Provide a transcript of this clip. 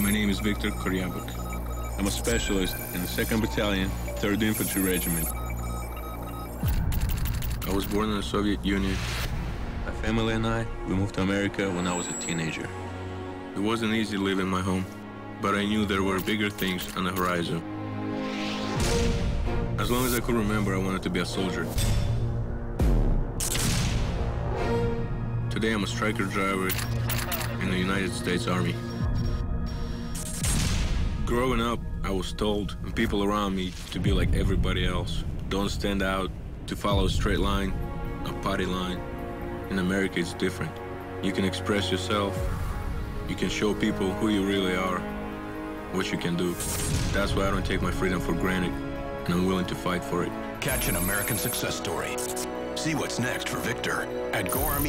My name is Victor Koryabuk. I'm a specialist in the 2nd Battalion, 3rd Infantry Regiment. I was born in the Soviet Union. My family and I, we moved to America when I was a teenager. It wasn't easy leaving my home, but I knew there were bigger things on the horizon. As long as I could remember, I wanted to be a soldier. Today I'm a Stryker driver in the United States Army. Growing up, I was told, and people around me, to be like everybody else. Don't stand out, to follow a straight line, a potty line. In America, it's different. You can express yourself. You can show people who you really are, what you can do. That's why I don't take my freedom for granted, and I'm willing to fight for it. Catch an American success story. See what's next for Victor at GoArmy.